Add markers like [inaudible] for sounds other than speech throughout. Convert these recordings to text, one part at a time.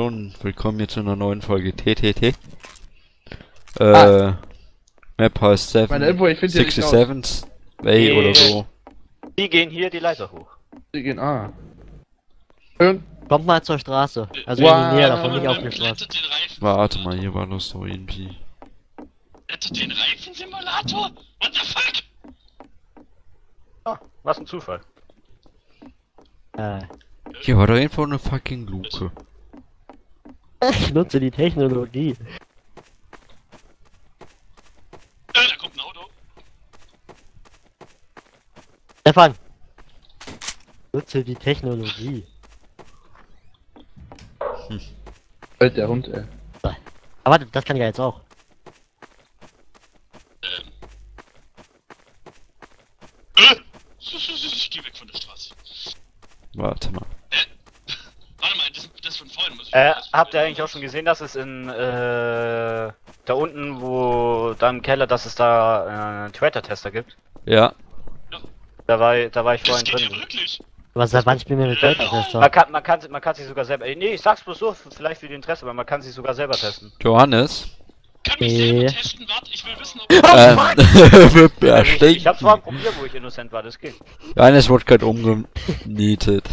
Hallo und willkommen hier zu einer neuen Folge TTT. Äh, Ah. Map heißt Meine Info, ich finde hier nicht 67 Way Nee. oder so. Die gehen hier die Leiter hoch. Die gehen A. Und Kommt mal zur Straße. Also Wow. in die Nähe davon, nicht auf die Straße. Warte mal, hier war das doch irgendwie. Rettet den Reifensimulator? What the fuck? Ah, was ein Zufall. Äh, Hier war doch irgendwo eine fucking Luke. Ich nutze die Technologie. Äh, da kommt ein Auto. Stefan! Nutze die Technologie. Alter, der Hund, ey. Aber das kann ich ja jetzt auch. Äh, ich geh weg von der Straße. Warte mal. Warte mal, das, das von vorhin muss ich Äh, das- habt ihr eigentlich auch schon gesehen, dass es in, äh, da unten, wo, da im Keller, dass es da äh, einen Twitter-Tester gibt? Ja, Da war, da war ich Das vorhin geht ja drin. wirklich. Aber seit wann spielen wir mit Äh, Delta-Tester? Man kann, man kann, man kann sich sogar selber, äh, nee, ich sag's bloß so, vielleicht für die Interesse, aber man kann sich sogar selber testen. Johannes. Kann mich selber testen, warte, ich will wissen, ob... Ähm, mir Also ich, [laughs] ich hab zwar erstechen. probiert, wo ich innocent war, das geht. Johannes wurde gerade umgenietet.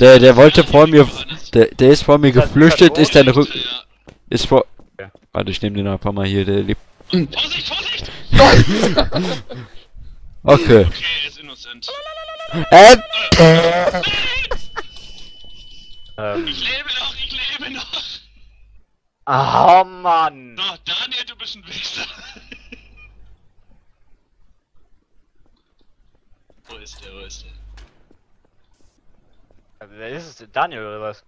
Der, der wollte ja, vor mir. Der, der ist vor mir geflüchtet, ist dann rück, Ja. ist vor, Okay. warte, ich nehme den einfach mal hier, der lebt. Vorsicht, Vorsicht! [laughs] Okay. Okay, er ist innocent. Ähm, Ähm, Ich lebe noch, ich lebe noch! oh Mann! So, Daniel, du bist ein Wichser. [laughs] wo ist der, wo ist der? Wer ist es? denn? Daniel oder was?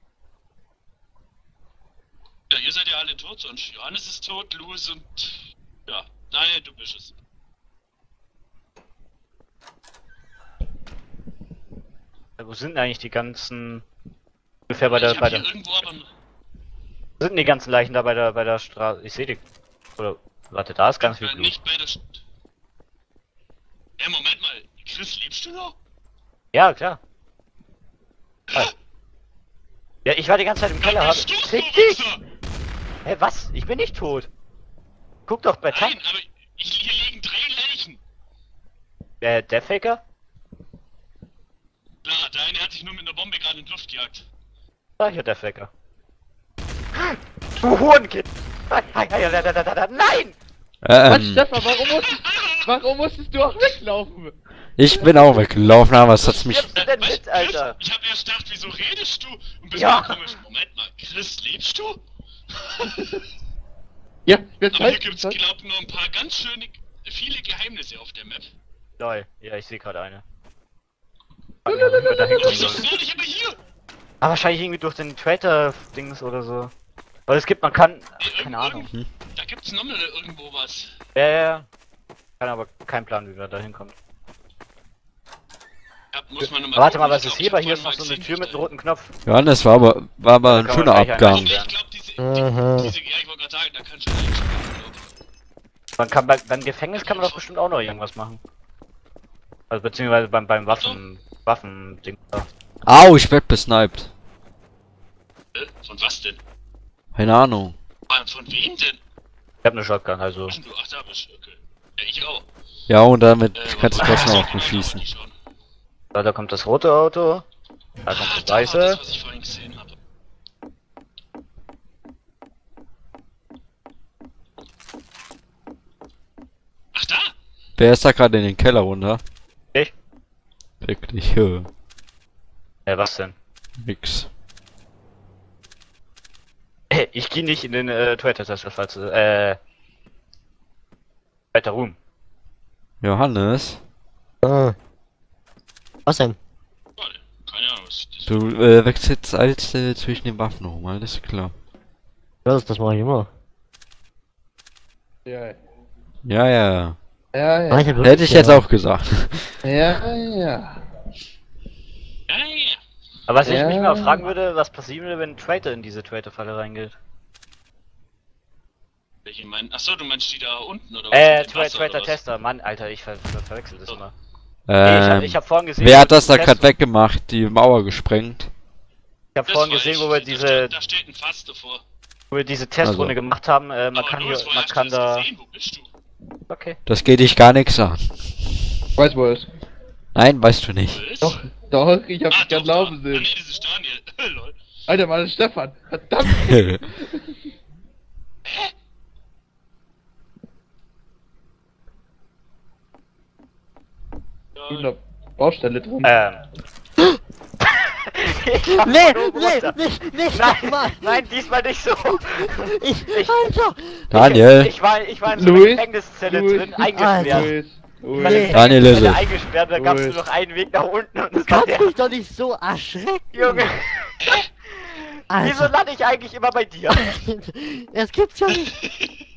Ja, ihr seid ja alle tot, sonst Johannes ist tot, Louis und... Ja, Daniel, du bist es. Ja, Wo sind denn eigentlich die ganzen... Ungefähr bei der, ich bei hab der... irgendwo aber... Wo sind denn die ganzen Leichen da bei der, bei der Straße? Ich sehe die... Oder... Warte, da ist ganz viel Äh, Blut. nicht bei der... St Ja, Moment mal. Chris, liebst du noch? Ja, klar. [laughs] Ja, ich war die ganze Zeit im Keller. Hab... Dich! Hä, was? Ich bin nicht tot. Guck doch bei Tank. Nein, aber ich, hier liegen drei Leichen. Äh, der Faker? Klar, der eine hat sich nur mit einer Bombe gerade in die Luft gejagt. Da hier der Faker. Du Hurenkind! Nein! Was, ähm, Stefan, warum musstest, [laughs] warum musstest du auch weglaufen? ich bin auch weggelaufen, aber es hat mich, du denn Was, mit, Alter? Ich hab erst gedacht, wieso redest du? Und bist Ja. ja. komisch. Moment mal, Chris, lebst du? [laughs] Ja, jetzt Aber hier halt. gibt's, halt. glaub nur ein paar ganz schöne, viele Geheimnisse auf der Map. Lol. Ja, ich sehe gerade eine. Ich hier? Ah, wahrscheinlich irgendwie durch den Traitor-Dings oder so. Weil es gibt, man kann. Äh, Keine irgend- Ahnung. Da gibt's nochmal irgendwo was. Ja, ja, ja. Kann aber kein Plan, wie wir da hinkommen. Ja, muss man nochmal Warte mal, was ist hier? hab hier ist noch so eine mal Tür mit einem roten Knopf. Johannes war aber, war aber ein schöner Abgang. gesehen. Ich glaub, diese, Mhm. die, diese, ja, ich wollte gerade sagen, da kann schon Man kann bei, beim Gefängnis kann man doch bestimmt auch noch irgendwas machen. Also beziehungsweise beim, beim Waffen. Waffen-Ding. da. Au, ich werd besniped. Äh, Von was denn? Keine Ahnung. Ah, Von wem denn? Ich hab eine Shotgun, also. Ach, du, ach da bist du, okay. Ja, ich auch. Ja, und damit Äh, kannst du trotzdem mich genau schießen. Schauen. Da, da kommt das rote Auto. Da kommt das da weiße. das, was ich vorhin gesehen habe. Ach da! Wer ist da gerade in den Keller runter? Ich? Wirklich, äh, Ja, was denn? nix. Äh, Ich gehe nicht in den äh, Twitter-Test, falls du, äh. Weiter Ruhm. Johannes, Ah. Was denn? Keine Ahnung, was das du äh, wechselst jetzt als äh, zwischen den Waffen rum, alles klar. Ja, das, das mache ich immer. Ja, Ja, ja. ja, ja. Wirklich- Hätte ich jetzt auch gesagt. Ja, ja. Ja, ja. Aber was ich mich mal fragen würde, was passieren würde, wenn ein Traitor in diese Traitor-Falle reingeht. Welche meinen? Achso, du meinst die da unten oder Äh, Mit dem Wasser oder was? Traitor-Tester, Mann, Alter, ich ver ver verwechsel das immer. Nee, ich, hab, Ähm, ich hab vorhin gesehen. wer hat das da gerade weggemacht? Die Mauer gesprengt? Ich habe Das vorhin gesehen, ich. wo wir Da diese, steht- Da steht ein Fass davor. wo wir diese Testrunde Also. gemacht haben. Äh, man Aber kann hier, man kann das da. Gesehen? Wo bist du? Okay. Das geht dich gar nichts an. Weiß wo ist. Nein, weißt du nicht. Doch, doch, ich hab Ah, dich gerade laufen. Ah, sehen. nee, das ist Daniel. [laughs] Lol. Alter, Mann, das ist Stefan. [laughs] Verdammt. [laughs] Ja, In der Baustelle drin. Ähm. [laughs] Ich Nee, nee, nicht, nicht Nein, nochmal. nein, diesmal nicht so. Ich, Ich- Alter. Daniel, Ich war, ich war in so einer? Gefängniszelle Louis? drin, eingesperrt. Louis, Ich der Nee. Daniel ist Gefängniszelle es. eingesperrt, da gab es nur noch einen Weg nach unten und das war Kannst mich doch nicht so erschrecken. Junge, wieso Alter. lande ich eigentlich immer bei dir? [laughs] Es gibt's ja nicht. [laughs]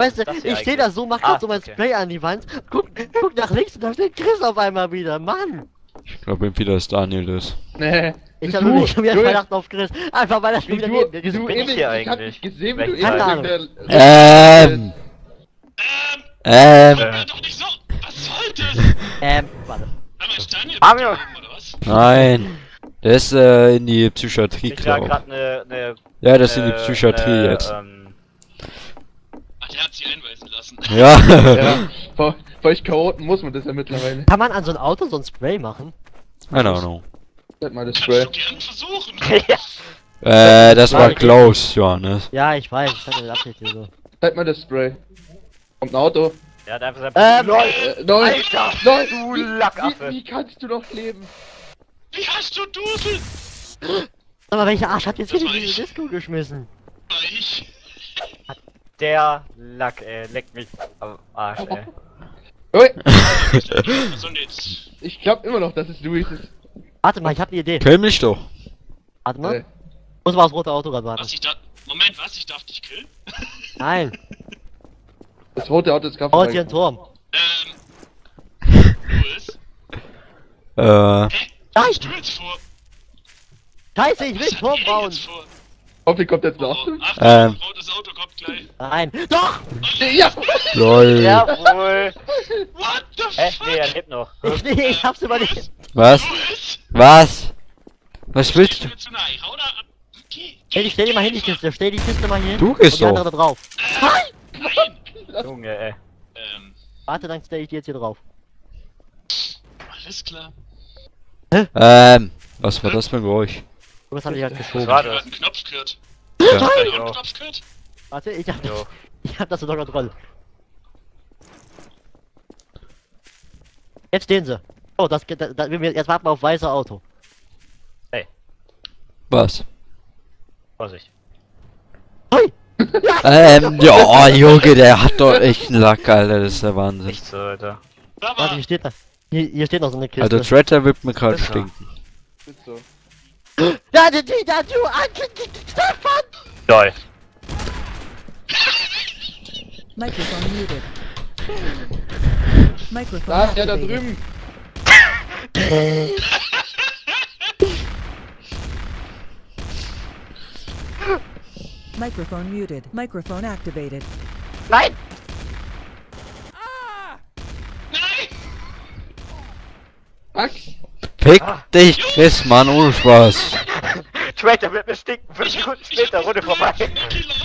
Weißt du, Das ich stehe da so, mach Ah, grad so mein okay. Spray an die Wand, guck, guck nach links und da steht Chris auf einmal wieder. Mann! ich glaube irgendwie, dass Daniel ist. Nee. Ich habe mich schon wieder. Verdacht auf Chris. Einfach weil er schon wieder du, neben mir ist. du bin ich hier ich hab eigentlich? dich gesehen, wie du eben Ahnung. in der... Ähm, Ähm, ähm, doch nicht so. Was soll das? Ähm, warte. Aber ist Daniel Mario. oder was? nein. Der ist äh, in die Psychiatrie, Ich glaube gerade eine, eine, Ja, der ist in die Psychiatrie jetzt. Ähm, der hat sie einweisen lassen. [laughs] Ja. Ja, vor, vor euch Chaoten muss man das ja mittlerweile. Kann man an so ein Auto so ein Spray machen? Keine Ahnung. Halt mal das Kannst Spray. du versuchen. [laughs] ja. Äh, das war Klaus, Johannes. Ja, ich weiß, ich hatte das Absicht hier so. Halt mal das Spray. Kommt ein Auto. Der hat einfach sein. Ähm, LOL! Äh, nein, Alter, nein, du wie, Lackaffe. wie, wie kannst du noch leben? Wie hast du Dusel? Mal, welcher Arsch hat jetzt hier ich. Disco geschmissen? War ich. Der Lack, ey, leckt mich am Arsch, ey. Ui, Was soll denn jetzt? ich glaub immer noch, dass es Luis ist. Warte mal, ich hab eine Idee. Kill mich doch. Warte mal. Äh, Muss mal das rote Auto gerade warten. Was ich da. Moment, was? Ich darf dich killen? Nein, Das rote Auto ist gerade baut hier einen Turm. Ähm. Louis? Äh, Hä? Nein! Jetzt vor? Scheiße, ich will einen Turm bauen! Hoffentlich kommt jetzt Oh, noch. Achtung, Ähm. rotes Auto kommt gleich. Nein! Doch! Ja! lol. Jawohl! What the Hä? fuck? Nee, er lebt noch. Ich, nee, ich hab's überlebt. Was? Was? Was willst du? Stehst mir zu nahe. Hau da ab. Geh, Ey, ich stell die mal hin, die Kiste. Stell die Kiste mal hier hin. Du und gehst die andere doch. da drauf. Nein! Junge, ey. Ähm, Warte, dann stell ich die jetzt hier drauf. alles klar. Ähm, was war das für ein Geräusch? Und das hab ich halt Was geschoben. war Ich hab das? einen Knopf gehört. Ja. Hast du Jo. einen Knopf gehört? Warte, ich hab das, ich hab das unter Kontrolle. Jetzt stehen sie. Oh, das, geht- da, da, jetzt warten wir auf weiße Auto. Was? Vorsicht. Hui! [laughs] Ähm, ja, oh, Junge, der hat doch echt einen Lack, Alter, das ist der Wahnsinn. Nicht so, Alter. Warte, war. hier steht da. Hier, hier steht noch so eine Kiste. Also Tretter wird mir gerade er. stinken. Ist so. Ja, die, die, da, du, an, Stefan! Lol. Microphone muted. Microphone Da, ja, da activated. drüben. Microphone muted. Microphone activated. Nein! Nein! Fuck. Fick dich, Chris, Mann, ohne Spaß. Traitor wird mir stinken. Fünf Sekunden später, Runde vorbei.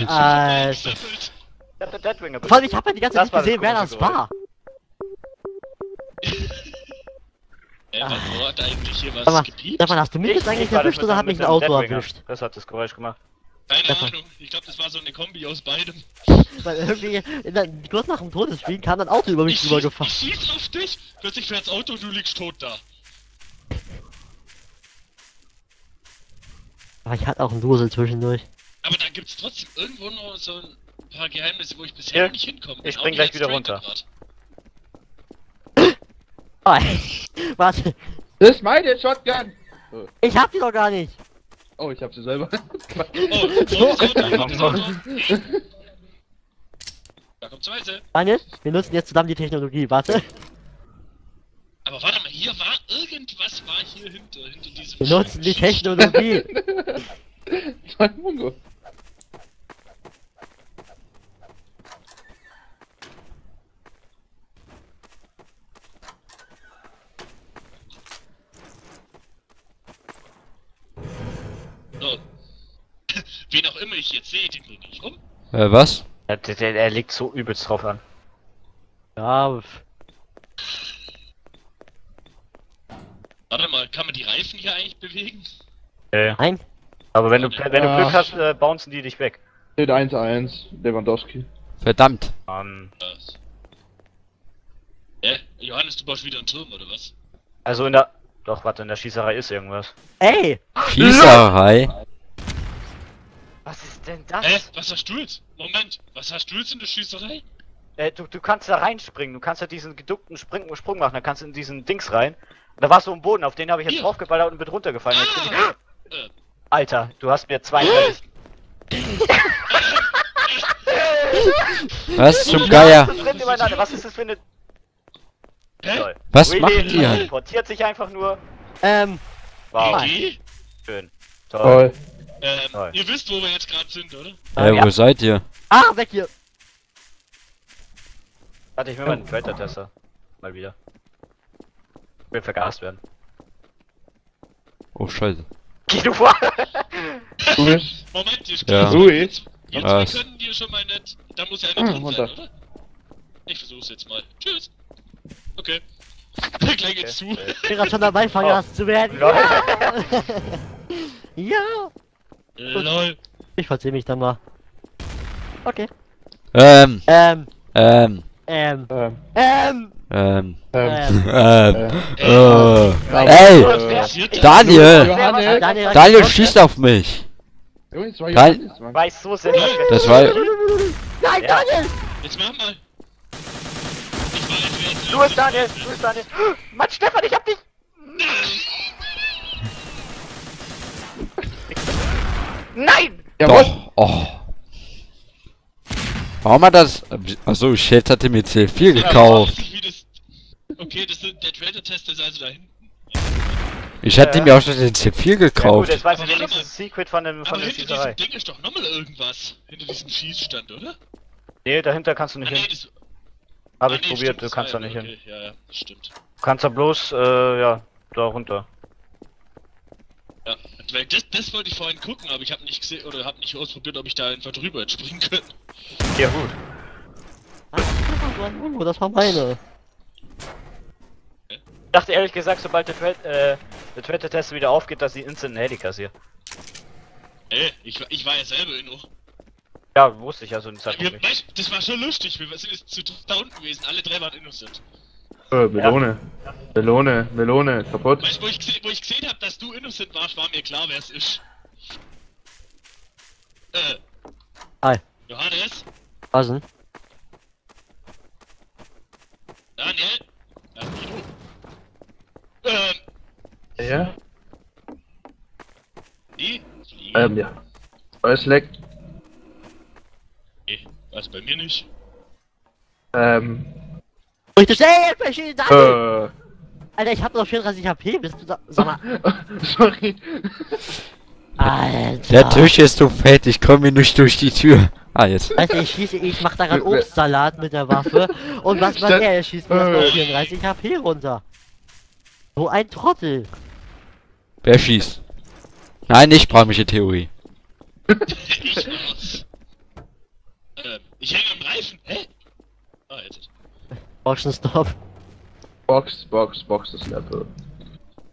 Alter. Ich hab den Deadwinger Vor allem, ich hab ja die ganze Das Zeit das gesehen, wer das war. Ey, was wo hat eigentlich hier Sag was mal, gepiept? Stefan, hast du mich jetzt eigentlich das erwischt oder hat mich ein Auto erwischt? Das hat das Geräusch gemacht. Keine. Ahnung. Ich glaube, das war so eine Kombi aus beidem. Weil irgendwie, der, kurz nach dem Todesstream kam ein Auto über mich Ich drüber schieß, gefahren. ich schieß auf dich, plötzlich fährt's Auto, du liegst tot da. Aber ich hatte auch einen Dusel zwischendurch. Aber da gibt's trotzdem irgendwo noch so ein paar Geheimnisse, wo ich bisher Hier, nicht hinkomme. ich spring gleich wieder runter. Oh, [coughs] [laughs] warte, Das ist meine Shotgun. ich hab die doch gar nicht. Oh, ich hab sie selber. [laughs] Oh, rotes Auto. Da kommt zweite. [laughs] Daniel, wir nutzen jetzt zusammen die Technologie, warte. Aber warte mal, hier war irgendwas war hier hinter, hinter diesem Wir nutzen die Technologie. Das war ein Mungo. auch [laughs] immer ich jetzt sehe, den bringe ich um. Äh, was? Der, der, der, er legt so übelst drauf an. Ja. Warte mal, kann man die Reifen hier eigentlich bewegen? Äh, nein. aber wenn du, wenn du Ja. Glück hast, äh, bouncen die dich weg. Steht 1-1, Lewandowski. Verdammt. Ähm, Was? Hä? Johannes, du baust wieder einen Turm, oder was? also in der... Doch, warte, in der Schießerei ist irgendwas. Ey! Schießerei. Was ist denn das? Hä? Was hast du jetzt? Moment, was hast du jetzt in der Schießerei? Äh, du, du kannst da reinspringen, du kannst da diesen geduckten Spring, Sprung machen, dann kannst du in diesen Dings rein. Da warst du am Boden, auf den habe ich jetzt draufgeballert und bin runtergefallen. Ich... Ah! Äh, Alter, du hast mir 32... [laughs] Was zum Geier? Was ist das für eine... Toll. Was Really? macht ihr? Portiert sich einfach nur. Ähm, Wow, GG? schön. Toll. Toll. Ähm, Toll. ihr wisst, wo wir jetzt gerade sind, oder? Äh, Ja. wo seid ihr? ah, weg hier! Warte, ich will mal einen Traitor-Tester. Mal wieder. Ich will vergast werden. Oh, scheiße. Geh du vor! Moment, ihr Ja. Rui. Jetzt, jetzt wir können dir schon mal nicht. Da muss ja Hm, einer drin sein, runter. oder? Ich versuch's jetzt mal. Tschüss. Okay. [laughs] Gleich geht's zu. Okay. Ich bin gerade schon dabei, vergast zu werden. Lol. Ja! Lol. Ich verzieh mich dann mal. Okay. Ähm, Ähm, ähm, ähm, Ähm, ähm, ähm, ähm, ähm. ähm, äh, äh. Ey, äh, Daniel! Johannes! Daniel, Daniel schießt auf mich! Junge, das war Mann. Weiß so sehr. Das war. Nein, Ja. Daniel! Jetzt mach mal. Du bist Daniel, du bist Daniel. [gasps] Mann, Stefan, ich hab dich. Nein! Jawohl! Doch, oh. Warum hat das. Achso, Shit hatte mir C4 gekauft. Okay, das ist, der Trader-Test ist also da hinten. Ich hatte Ja. mir auch schon den C4 Ja, gut, gekauft. jetzt weiß ich wenigstens das Secret von, dem, von Aber der hinter Schießerei. diesem Ding ist doch nochmal irgendwas. Hinter diesem Schießstand, oder? Nee, dahinter kannst du Ah, nicht nee, hin. das... Hab ah, ich nee, probiert, stimmt, du kannst da nicht ja- hin. okay, Ja, ja, das stimmt. Du kannst da bloß, äh, ja, da runter. Ja, weil das, das wollte ich vorhin gucken, aber ich habe nicht gesehen oder habe nicht ausprobiert, ob ich da einfach drüber springen können. Ja, gut. Ah, Oh, das war meine. Ich dachte ehrlich gesagt, sobald der, Thread, äh, der Twitter-Test wieder aufgeht, dass ich instant Heli kassiere. Ey, ich, war- ich war ja selber in noch. Ja, wusste ich ja so Wir, Zeitpunkt nicht. weißt, das war schon lustig, wir sind jetzt zu dritt da unten gewesen, alle drei waren innocent. Äh, Melone. Melone, Melone, kaputt. Weißt du, wo ich, wo ich gesehen habe, dass du innocent warst, war mir klar, wer es ist. Äh. Hi. Johannes? Was denn? Daniel? Ja, du. Ähm, Ja? die? Fliegen? Ähm, ja. Alles leck. Nee, also bei mir nicht. Ähm, Ich das, ey, verschiedene Daniel! äh. Alter, ich hab noch 34 HP, bist du da? Sag mal. [laughs] Sorry. Alter. Der Tisch ist so fett, ich komme nicht durch die Tür. Ah, jetzt. Du, ich schieße, ich mach da gerade [laughs] Obstsalat mit der Waffe. Und was war der? Er schießt mir Äh. 34 HP runter. So ein Trottel. Wer schießt? Nein, nicht brauche Theorie. [laughs] ich. Ähm, hänge am Reifen. Hä? Ah, jetzt. Boxenstopp. Box, Box, Box, das Level.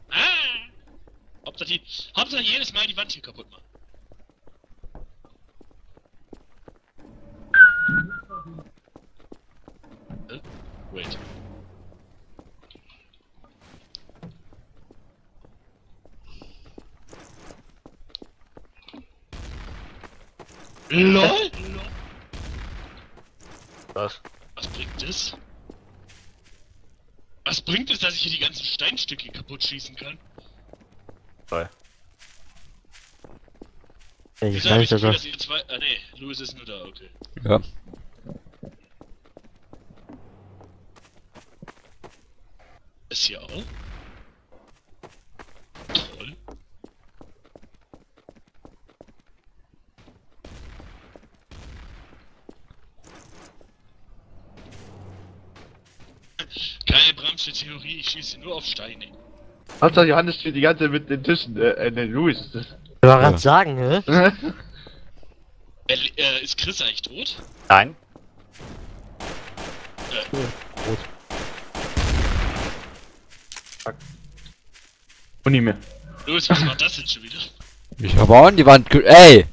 Ah! Hauptsache, die, Hauptsache jedes Mal die Wand hier kaputt machen. Äh? Wait. LOL! Was? Was bringt das? Was bringt es, dass ich hier die ganzen Steinstücke kaputt schießen kann? Toll. Ich Wieso weiß hab nicht, ich das dass Gefühl, dass ihr zwei... Ah nee, Louis ist nur da, okay. Ja. Ist hier auch? Toll. Keine Bramsche Theorie, ich schieße nur auf Steine. Hauptsache Johannes steht die ganze Zeit mit den Tischen, äh, äh, ne, Louis ist das. Ich wollte gerade sagen, hä? [laughs] Wer, äh, ist Chris eigentlich tot? Nein. Und nicht mehr. Los, was war das denn schon wieder? Ich habe auch an die Wand ge... Ey!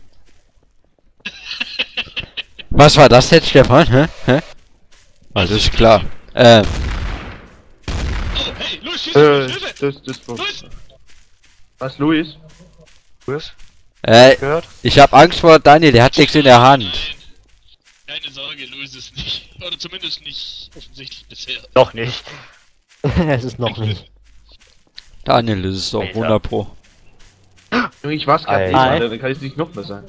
[laughs] Was war das jetzt, Stefan? Hä? Hä? Alles klar. Ähm, Oh, hey, los, schieß Äh, das, das, das. Was, Luis? Was? äh, Gehört? ich hab Angst vor Daniel, der hat nichts in der Hand. Nein. Keine Sorge, Louis ist nicht. Oder zumindest nicht offensichtlich bisher. Doch nicht. [laughs] es ist noch nicht. Daniel ist es doch, Alter. 100 pro. Junge, ich war's gerade Ei. nicht, dann kann es nicht noch mehr sein.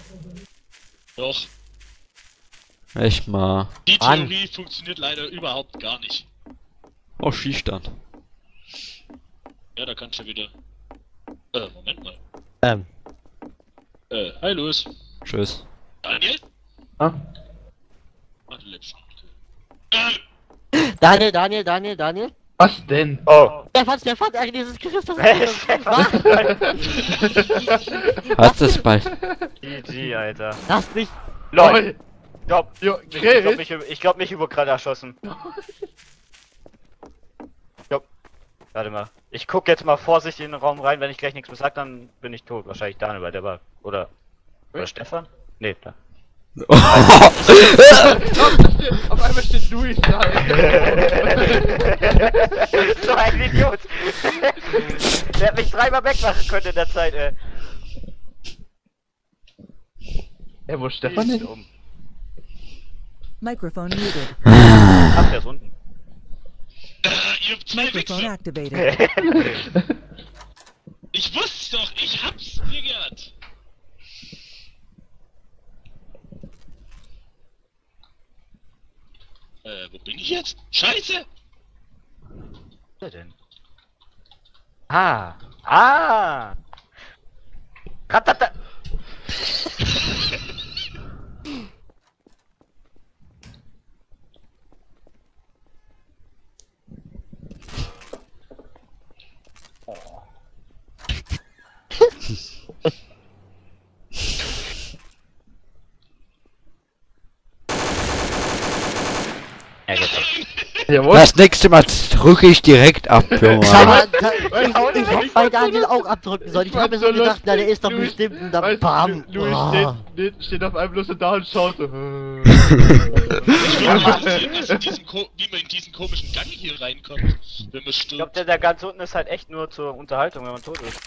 Doch. Echt mal. Die. Theorie funktioniert leider überhaupt gar nicht. Oh, Schießstand. Ja, da kannst du wieder. Äh, Moment mal. Ähm, Äh, hi Louis. Tschüss. Daniel? Ah? Noch. Äh, Daniel, Daniel, Daniel, Daniel. Was denn? Oh. Stefan, Stefan, ey, dieses Christus. Stefan. [laughs] Hast es bald. GG, Alter. Lass mich. Lol. Stopp. Jo, Ich glaub, Chris? mich, ich glaub, mich über gerade erschossen. [laughs] Stopp. Warte mal. Ich guck jetzt mal vorsichtig in den Raum rein. Wenn ich gleich nichts mehr sag, dann bin ich tot. Wahrscheinlich Daniel, weil der war. Oder. Oder Wer? Stefan? Nee, da. Auf einmal steht Luis da. [laughs] so ein Idiot. der hat mich dreimal wegmachen können in der Zeit, ey. Ja, wo ist Stefan Ist denn? um. Microphone muted. Ach, der ist unten. Äh, ihr zwei Microphone Wichser. activated. [laughs] Ich wusste doch, ich hab's gehört. Äh, wo bin ich jetzt? Scheiße! Wer denn? Ah. Ah. Ratata. [laughs] Jawohl. Das nächste Mal drücke ich direkt ab, Schau [laughs] Junge. mal, da, ich, ich hätte bei Daniel auch abdrücken sollen. Ich habe mir so gedacht, na, der ist doch bestimmt und dann Weißt du, bam. Luis Ah. steht, steht, auf einem bloß da und schaut so. Ich ko wie man in diesen komischen Gang hier reinkommt, wenn man Ich glaube, stirbt. der, der ganz unten ist halt echt nur zur Unterhaltung, wenn man tot ist.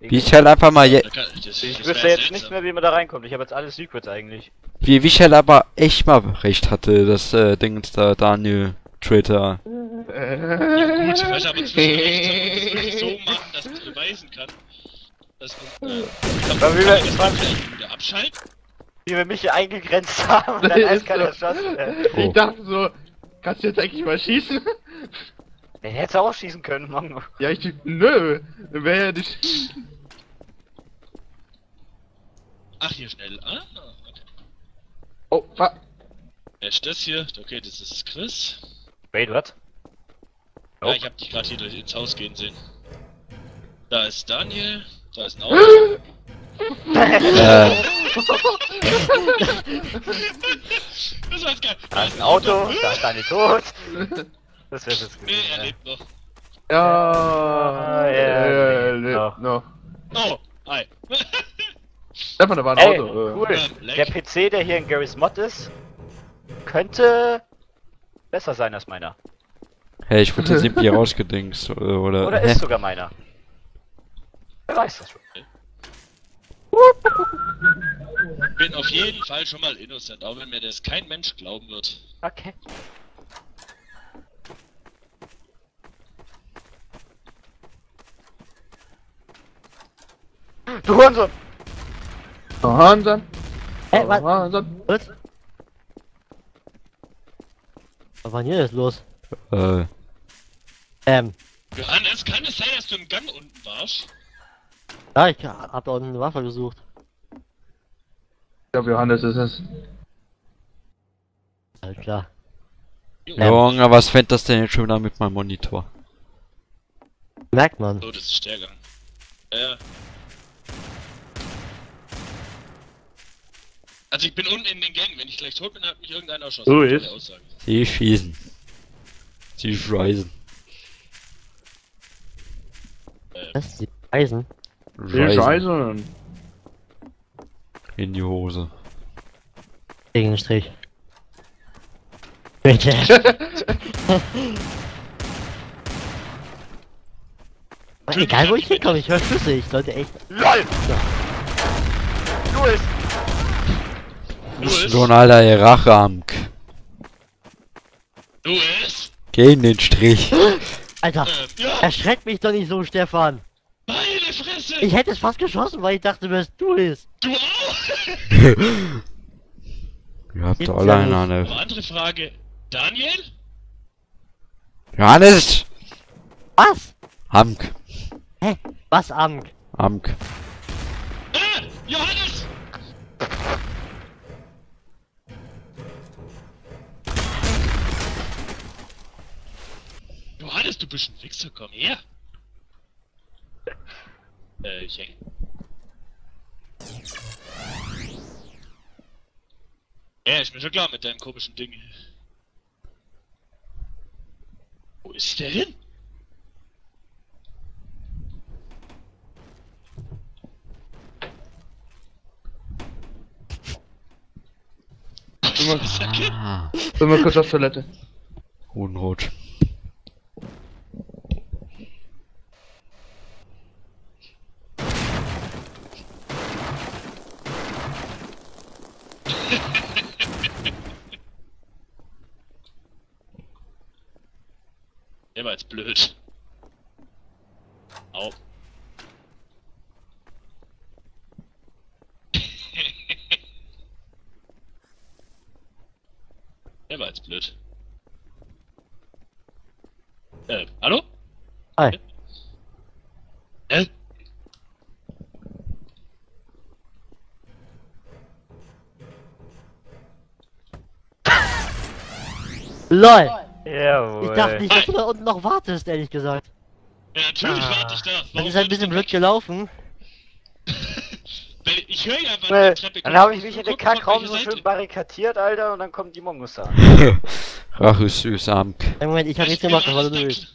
Wie ich halt einfach mal je Da kann- das- Ich wüsste jetzt nicht mehr, wie man da reinkommt. Ich habe jetzt alles Secrets eigentlich. Wie Michael aber echt mal recht hatte, das äh, Dings da Daniel Traitor. Ja, gut, ich weiß aber zwischen rechts, ob man das wirklich so machen, dass man es beweisen kann. Dass man, äh, kann man, wie kann wir- man das vielleicht wieder abschalten? Wie wir mich hier eingegrenzt haben und [laughs] dann Ist eiskalt so. erschossen. Äh, Ich dachte so, kannst du jetzt eigentlich mal schießen? Den hättest du auch schießen können, Mann. Ja, ich nö, wäre ja nicht. Ach, hier schnell. Ah, okay. Oh, wa Wer ist das hier? Okay, das ist Chris. Wait, what? Ja, ich hab dich gerade hier durch ins Haus gehen sehen. Da ist Daniel, da ist ein Auto. [laughs] [laughs] Das war's geil. Da ist ein Auto, da ist Daniel tot. [laughs] Das jetzt Nee, gewesen. er ja. lebt noch. Ja, Ah, ja, ja, lebt lebt noch. noch. Oh, hi. [laughs] Stefan, da war ein Ey, Auto. äh. cool. Der. PC, der hier in Garys Mod ist, könnte besser sein als meiner. hey, ich wurde jetzt irgendwie [laughs] rausgedingst, oder? oder Oder hä? ist sogar meiner. Wer weiß das schon. Bin auf jeden Fall schon mal innocent, auch wenn mir das kein Mensch glauben wird. Okay. Du Hurensohn! Hansan. Hä, was? Hansan. Was? Was war denn hier jetzt los? Äh, Ähm, Johannes, kann es sein, dass du im Gang unten warst? ja, ich hab da unten eine Waffe gesucht. Ich glaube, Johannes ist es. Alles klar. Junge, was fängt das denn jetzt schon wieder mit meinem Monitor? Merkt man. So, das ist der Gang. Ja, ja. Also ich bin unten in den Gängen, wenn ich gleich tot bin, hat mich irgendeiner erschossen. So ist. Sie schießen. Sie scheißen. Was? Die Eisen? Die Scheiße. In die Hose. Gegenstrich. Bitte. [laughs] [laughs] Aber Egal wo ich hinkomme, ich höre Schüsse, ich sollte echt. LOL! Louis! Louis? So ein alter Rachamk. Louis? Geh in den Strich. [gasps] Alter, Äh, ja, erschreck mich doch nicht so, Stefan. meine Fresse! Ich hätte es fast geschossen, weil ich dachte, wer du es. du auch? [laughs] Ihr habt Gibt's doch ja eine. Aber andere Frage. Daniel? Johannes! Was? Hamk. Hä? Was, Amk? Hamk. Ah! Johannes! Johannes, du bist ein Wichser, komm her! Äh, ich häng. Ja, ist mir schon klar mit deinem komischen Ding. Wo ist der hin? Bin mal, bin mal kurz auf Toilette. Hodenrot. Der war jetzt blöd. Au. Der war jetzt blöd. Äh, hallo? Hi. Äh? LOL! Jawohl. Ich dachte nicht, dass du da unten noch wartest, ehrlich gesagt. Ja, natürlich Ah. warte ich da. Das Warum ist ein bisschen blöd gelaufen. [laughs] Weil ich höre ja, Weil, die Treppe dann habe ich mich in den Kackraum so schön barrikadiert, Alter, und dann kommen die Mongus an. [laughs] Rache ist süß, Hamk. Im Moment, ich habe nichts gemacht, was das du willst.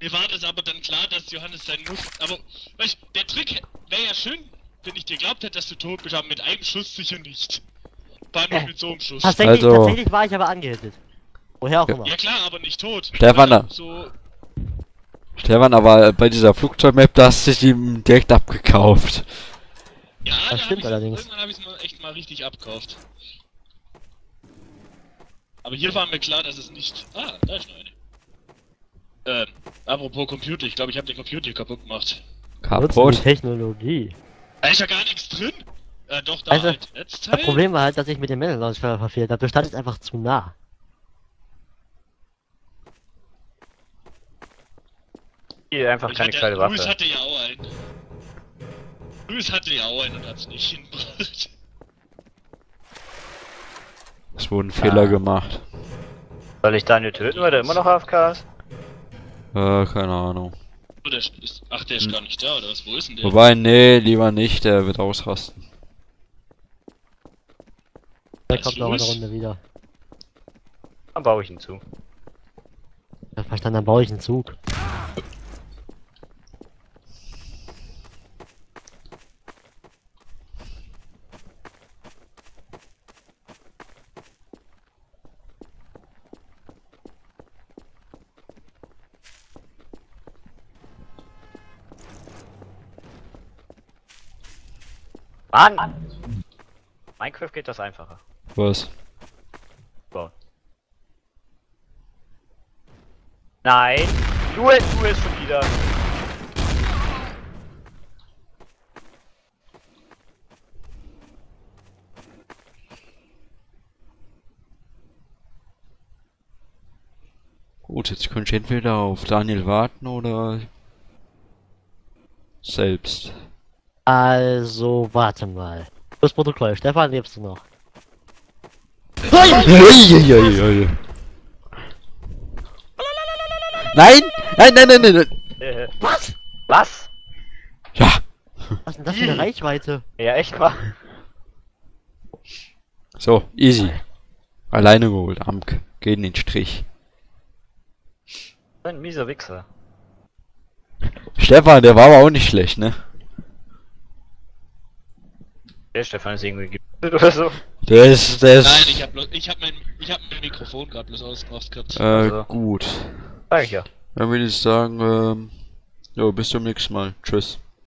Mir war das aber dann klar, dass Johannes sein muss. Aber, weißt du, der Trick wäre ja schön, wenn ich dir glaubt hätte, dass du tot bist, aber mit einem Schuss sicher nicht. Nicht mit so einem Schuss. Tatsächlich, Also- tatsächlich war ich aber angehittet. Woher auch Ja. immer. Ja klar, aber nicht tot. Stefan, da- So, Stefan, aber bei dieser Flugzeugmap, da hast du die ihm direkt abgekauft. ja, Das da stimmt hab ich's- allerdings. Irgendwann habe ich es mal echt mal richtig abgekauft. Aber hier war mir klar, dass es nicht. Ah, da ist noch eine. Ähm, apropos Computer, ich glaube, ich habe den Computer kaputt gemacht. Nutzen die Kaputt. Technologie. Da ist ja gar nichts drin. Äh, doch, da Also, halt. Das Problem war halt, dass ich mit dem Metal Launcher verfehlt habe. Du standest einfach zu nah. Hier einfach Ich keine hatte, kleine Luis Waffe. hatte ja auch einen. Luis hatte ja auch einen und hat's nicht hingebracht. Es wurden Fehler Ah. gemacht. Soll ich Daniel töten, weil der immer noch AFK ist? Äh, keine Ahnung. Oh, der ist, ach, der ist Hm. gar nicht da, oder was? Wo ist denn der? Wobei, nee, lieber nicht, der wird ausrasten. Der kommt noch eine? Runde wieder. Dann baue ich ihn zu. Ja, verstanden, dann baue ich einen Zug. Mann! Minecraft geht das einfacher. Was? Bauen. Nein! Du, du ist schon wieder. Gut, jetzt könnte ich entweder auf Daniel warten oder selbst. Also, warte mal. Das Protokoll. Stefan, lebst du noch? Nein! Nein, nein, nein, nein, nein! Äh, Was? was? Ja! Was ist denn das für eine Reichweite? Ja, echt mal. So, easy. Alleine geholt, Amk. Geht in den Strich. Ein mieser Wichser. Stefan, der war aber auch nicht schlecht, ne? Der Stefan ist irgendwie gebildet oder so. Der ist, der ist, Nein, ich hab bloß, ich hab mein, ich hab mein Mikrofon gerade bloß ausgemacht gehabt. äh, Also. gut. Sag ich ja. Dann würde ich sagen, ähm, jo, bis zum nächsten Mal. Tschüss.